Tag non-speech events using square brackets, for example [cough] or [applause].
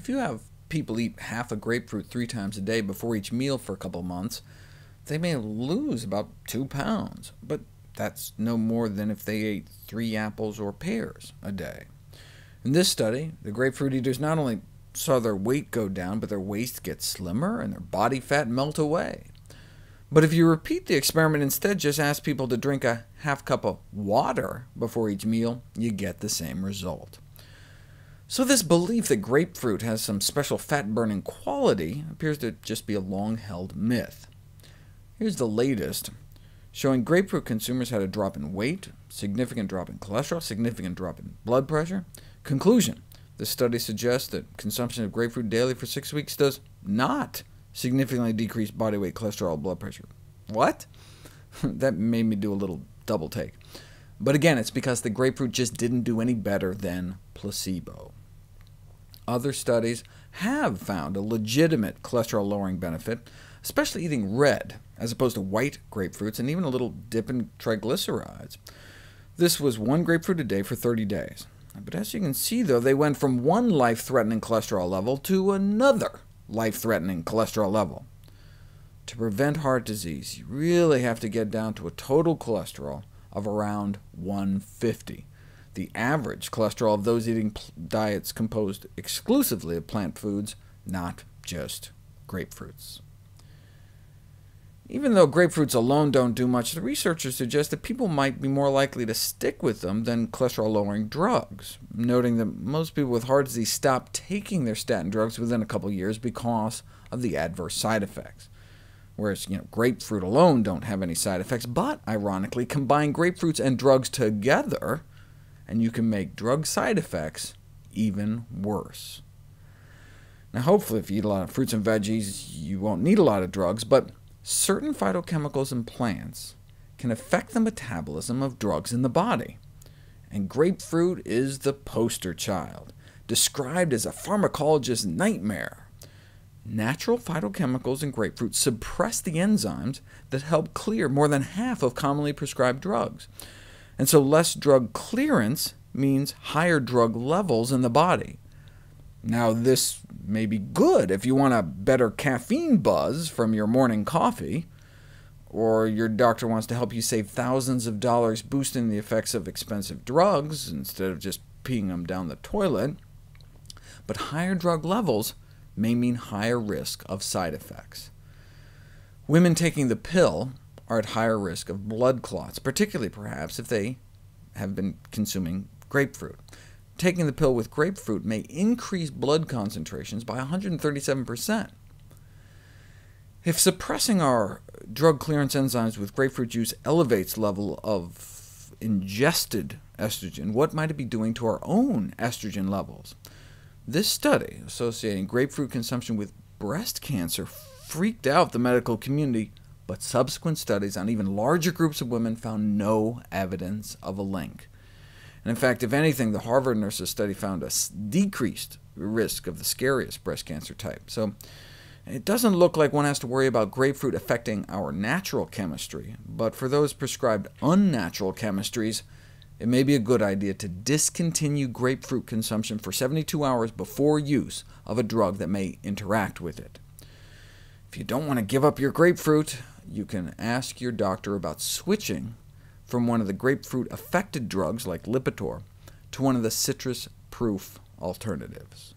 If you have people eat half a grapefruit three times a day before each meal for a couple months, they may lose about 2 pounds, but that's no more than if they ate three apples or pears a day. In this study, the grapefruit eaters not only saw their weight go down, but their waist get slimmer and their body fat melt away. But if you repeat the experiment instead, just ask people to drink a half cup of water before each meal, you get the same result. So this belief that grapefruit has some special fat-burning quality appears to just be a long-held myth. Here's the latest, showing grapefruit consumers had a drop in weight, significant drop in cholesterol, significant drop in blood pressure. Conclusion, the study suggests that consumption of grapefruit daily for six weeks does not significantly decrease body weight, cholesterol, blood pressure. What? [laughs] that made me do a little double take. But again, it's because the grapefruit just didn't do any better than placebo. Other studies have found a legitimate cholesterol-lowering benefit, especially eating red, as opposed to white grapefruits, and even a little dip in triglycerides. This was one grapefruit a day for 30 days. But as you can see, though, they went from one life-threatening cholesterol level to another life-threatening cholesterol level. To prevent heart disease, you really have to get down to a total cholesterol of around 150. The average cholesterol of those eating diets composed exclusively of plant foods, not just grapefruits. Even though grapefruits alone don't do much, the researchers suggest that people might be more likely to stick with them than cholesterol-lowering drugs, noting that most people with heart disease stop taking their statin drugs within a couple years because of the adverse side effects. Whereas you know, grapefruit alone don't have any side effects, but ironically, combine grapefruits and drugs together, and you can make drug side effects even worse. Now hopefully if you eat a lot of fruits and veggies, you won't need a lot of drugs, but certain phytochemicals in plants can affect the metabolism of drugs in the body. And grapefruit is the poster child, described as a pharmacologist's nightmare. Natural phytochemicals in grapefruit suppress the enzymes that help clear more than half of commonly prescribed drugs. And so less drug clearance means higher drug levels in the body. Now, this may be good if you want a better caffeine buzz from your morning coffee, or your doctor wants to help you save thousands of dollars boosting the effects of expensive drugs instead of just peeing them down the toilet. But higher drug levels may mean higher risk of side effects. Women taking the pill are at higher risk of blood clots, particularly perhaps if they have been consuming grapefruit taking the pill with grapefruit may increase blood concentrations by 137%. If suppressing our drug clearance enzymes with grapefruit juice elevates level of ingested estrogen, what might it be doing to our own estrogen levels? This study, associating grapefruit consumption with breast cancer, freaked out the medical community, but subsequent studies on even larger groups of women found no evidence of a link. And in fact, if anything, the Harvard nurses study found a decreased risk of the scariest breast cancer type. So it doesn't look like one has to worry about grapefruit affecting our natural chemistry, but for those prescribed unnatural chemistries, it may be a good idea to discontinue grapefruit consumption for 72 hours before use of a drug that may interact with it. If you don't want to give up your grapefruit, you can ask your doctor about switching from one of the grapefruit-affected drugs like Lipitor to one of the citrus-proof alternatives.